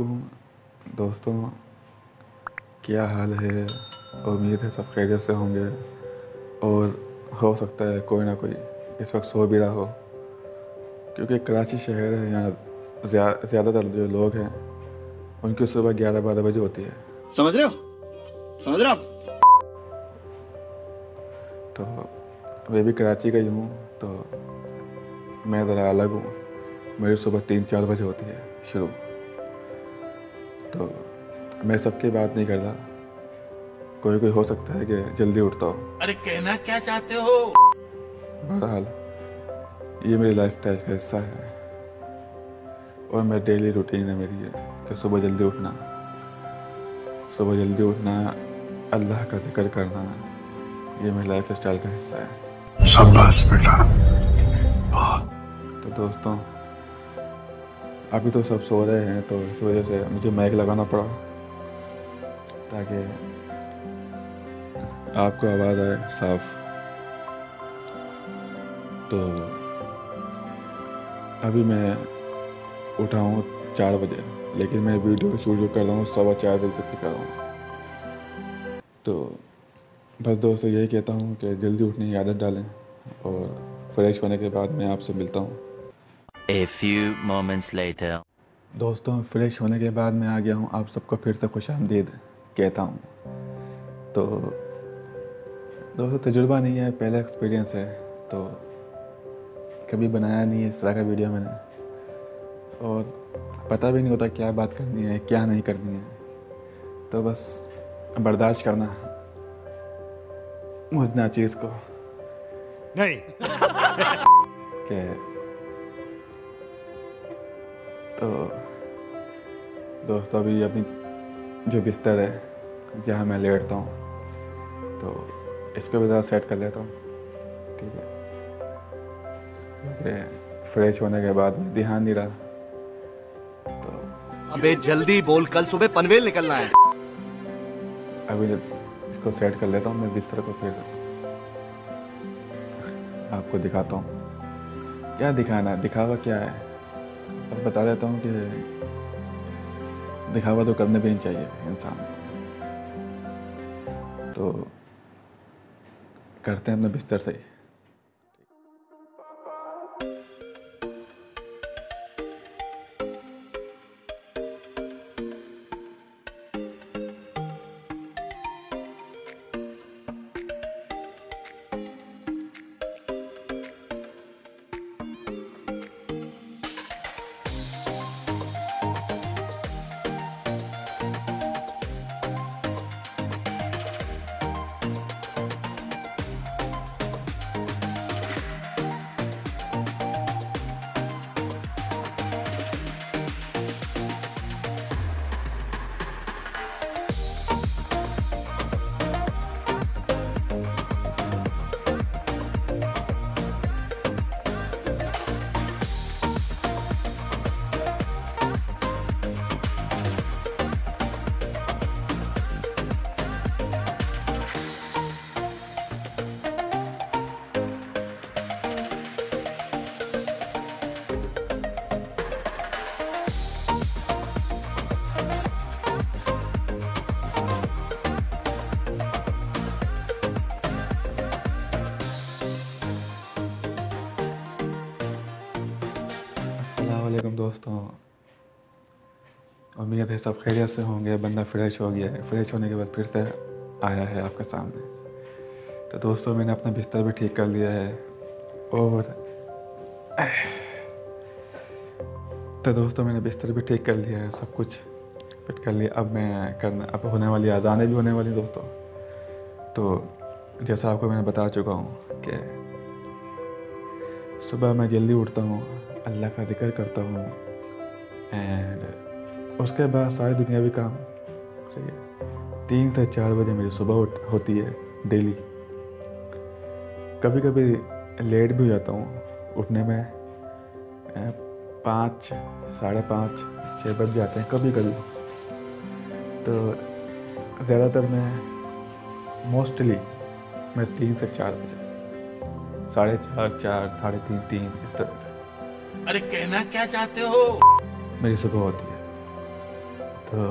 वालेकुम दोस्तों क्या हाल है? उम्मीद है सब खैरियत से होंगे। और हो सकता है कोई ना कोई इस वक्त सो भी रहा हो। क्योंकि कराची शहर है यहाँ ज़्यादातर जो लोग हैं उनकी सुबह ग्यारह बारह बजे होती है। समझ रहे हो? समझ रहे हो तो मैं भी कराची का ही हूँ तो मैं ज़रा अलग हूँ। मेरी सुबह तीन चार बजे होती है शुरू। तो मैं सबकी बात नहीं करता। कोई कोई हो सकता है कि जल्दी उठता हो। अरे कहना क्या चाहते हो? बहरहाल ये मेरी लाइफ स्टाइल का हिस्सा है। और मेरी डेली रूटीन है मेरी है कि सुबह जल्दी उठना। सुबह जल्दी उठना अल्लाह का ज़िक्र करना ये मेरी लाइफ स्टाइल का हिस्सा है। बेटा। तो दोस्तों अभी तो सब सो रहे हैं तो इस वजह से मुझे माइक लगाना पड़ा। ताकि आपको आवाज़ आए साफ़। तो अभी मैं उठा हूँ चार बजे, लेकिन मैं वीडियो शूट जो कर रहा हूँ, सवा चार बजे तक कर रहा हूँ। तो बस दोस्तों यही कहता हूँ कि जल्दी उठने की आदत डालें और फ्रेश होने के बाद मैं आपसे मिलता हूँ। A few moments later. दोस्तों फ्रेश होने के बाद मैं आ गया हूँ। आप सबको फिर से खुश आमदीद कहता हूँ। तो दोस्तों तजुर्बा नहीं है पहला एक्सपीरियंस है। तो कभी बनाया नहीं है इस तरह का वीडियो मैंने। और पता भी नहीं होता क्या बात करनी है क्या नहीं करनी है। तो बस बर्दाश्त करना मुझ चीज़ को। नहीं। कि तो दोस्तों अभी अभी जो बिस्तर है जहाँ मैं लेटता हूँ तो इसको भी ज़रा सेट कर लेता हूँ। ठीक है? क्योंकि फ्रेश होने के बाद में ध्यान नहीं रहा। तो अबे जल्दी बोल कल सुबह पनवेल निकलना है। अभी इसको सेट कर लेता हूँ मैं बिस्तर को फिर आपको दिखाता हूँ। क्या दिखाना है दिखावा क्या है? अब बता देता हूँ कि दिखावा तो करने भी नहीं चाहिए इंसान तो करते हैं अपने बिस्तर से ही। दोस्तों, उम्मीद है सब खैरियत से होंगे। बंदा फ्रेश हो गया है। फ्रेश होने के बाद फिर से आया है आपके सामने। तो दोस्तों, मैंने अपना बिस्तर भी ठीक कर लिया है और तो दोस्तों, मैंने बिस्तर भी ठीक कर लिया है, सब कुछ फिट कर लिया। अब मैं करना, अब होने वाली अजानें भी होने वाली दोस्तों। तो जैसा आपको मैंने बता चुका हूँ कि सुबह मैं जल्दी उठता हूँ अल्लाह का ज़िक्र करता हूँ। एंड उसके बाद सारी दुनियावी काम। सही है। तीन से चार बजे मेरी सुबह उठ, होती है डेली कभी कभी लेट भी हो जाता हूँ उठने में। पाँच, साढ़े पाँच छः बज जाते हैं कभी कभी तो ज़्यादातर मैं मोस्टली मैं तीन से चार बजे, साढ़े चार चार, साढ़े तीन तीन, इस तरह से। अरे कहना क्या चाहते हो? मेरी सुबह होती है। तो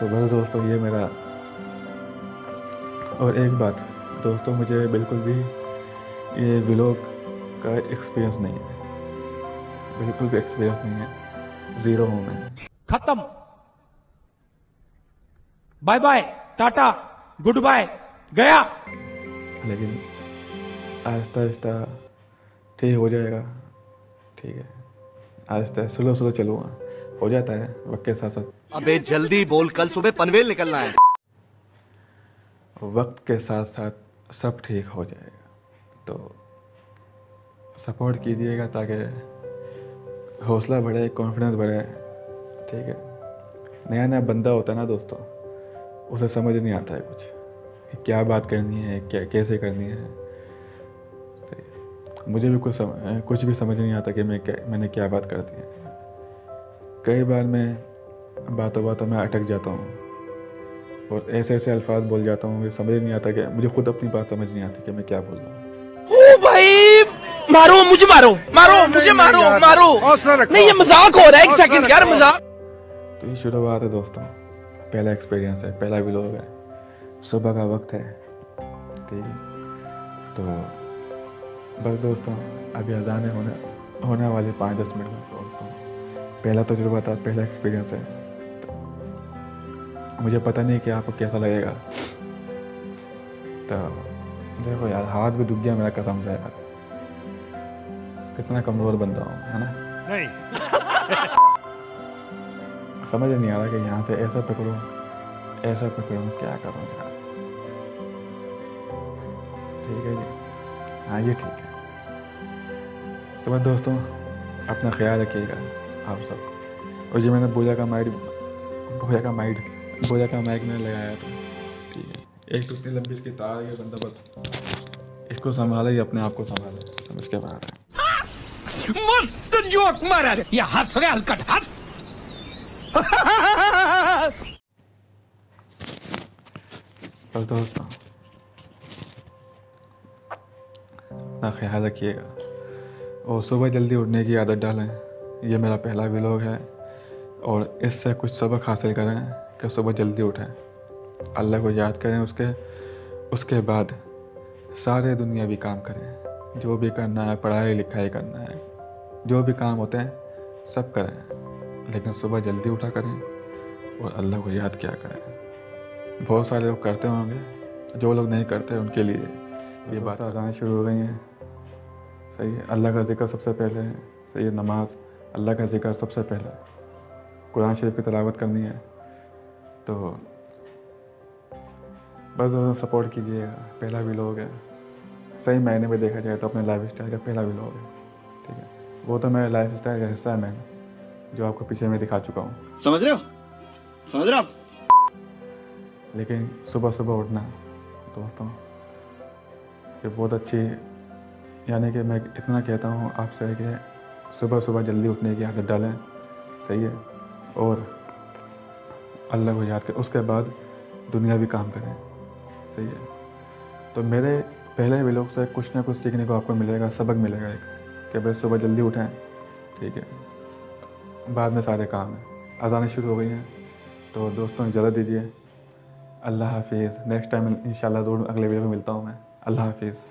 तो बस दोस्तों ये मेरा और एक बात दोस्तों मुझे बिल्कुल भी ये व्लॉग का एक्सपीरियंस नहीं है। बिल्कुल भी एक्सपीरियंस नहीं है। ज़ीरो हूँ मैं। खत्म। Bye bye tata good bye गया। लेकिन आहिस्ता आहिस्ता ठीक हो जाएगा। ठीक है। आहिस्ता स्लो स्लो चलूँगा हो जाता है वक्त के साथ साथ। अबे जल्दी बोल कल सुबह पनवेल निकलना है। वक्त के साथ साथ सब ठीक हो जाएगा। तो सपोर्ट कीजिएगा ताकि हौसला बढ़े कॉन्फिडेंस बढ़े। ठीक है। नया नया बंदा होता है ना दोस्तों उसे समझ नहीं आता है कुछ क्या बात करनी है क्या कैसे करनी है। मुझे भी कुछ सम, कुछ भी समझ नहीं आता कि मैं क्या मैंने क्या बात कर दी है। कई बार मैं बातों बातों में अटक जाता हूँ और ऐसे ऐसे अल्फाज बोल जाता हूँ मुझे समझ नहीं आता कि मुझे खुद अपनी बात समझ नहीं आती कि मैं क्या बोल रहा हूँ। भाई मारो मुझे मारो मारो मुझे मारो मारो। नहीं ये मज़ाक हो रहा है एक सेकंड यार मज़ाक। तो ये शुरुआत है दोस्तों पहला एक्सपीरियंस है पहला व्लॉग है। सुबह का वक्त है ठीक है। तो बस दोस्तों अभी अजाने होने होने वाले पाँच दस मिनट में दोस्तों पहला तजुर्बा था पहला एक्सपीरियंस है। तो मुझे पता नहीं कि आपको कैसा लगेगा। तो देखो यार हाथ भी दुख गया मेरा कसम से यार। कितना कमज़ोर बंदा हूँ है ना? नहीं। समझ नहीं आ रहा कि यहाँ से ऐसा पकड़ूं ऐसा पकड़ूं क्या करूँ यार। ठीक है जी। हाँ ये ठीक है। तो बस दोस्तों अपना ख्याल रखिएगा आप सब। और जी मैंने बोया का माइक बोया का माइक बोया का माइक मैंने लगाया था। ठीक है। एक तो इतनी लंबी इसकी तार है बंदा बस इसको संभाले ही अपने आप को संभाले। समझ के बाहर है। मस्त जोक मारा रे। ये हंस रे हलकट हंस। बस दोस्तों अपना ख्याल रखिएगा और सुबह जल्दी उठने की आदत डालें। यह मेरा पहला व्लॉग है और इससे कुछ सबक हासिल करें कि सुबह जल्दी उठें। अल्लाह को याद करें उसके उसके बाद सारे दुनियावी काम करें। जो भी करना है, पढ़ाई लिखाई करना है, जो भी काम होते हैं, सब करें। लेकिन सुबह जल्दी उठा करें और अल्लाह को याद किया करें। बहुत सारे लोग करते होंगे, जो लोग नहीं करते उनके लिए ये बात। आनी शुरू हो गई हैं। सही है। अल्लाह का ज़िक्र सबसे पहले है। सही है नमाज़ अल्लाह का ज़िक्र सबसे पहले कुरान शरीफ की तलावत करनी है। तो बस सपोर्ट कीजिएगा। पहला भी लोग है। सही मायने में देखा जाए तो अपने लाइफ स्टाइल का पहला भी लोग है। ठीक है। वो तो मेरे लाइफ स्टाइल का हिस्सा है मैंने जो आपको पीछे में दिखा चुका हूँ। समझ रहे हो? समझ रहे हो आप? लेकिन सुबह सुबह उठना दोस्तों ये बहुत अच्छी यानी कि मैं इतना कहता हूँ आपसे कि सुबह सुबह जल्दी उठने की आदत डालें, सही है? और अल्लाह को याद करें, उसके बाद दुनिया भी काम करें, सही है? तो मेरे पहले व्लॉग से कुछ ना कुछ सीखने को आपको मिलेगा, सबक मिलेगा एक, कि भाई सुबह जल्दी उठें, ठीक है? बाद में सारे काम हैं, अजानें शुरू हो गई हैं तो दोस्तों इजाज़त दीजिए। अल्लाह हाफिज़। नेक्स्ट टाइम इंशाल्लाह ज़रूर अगले वीडियो में मिलता हूँ मैं। अल्लाह हाफिज़।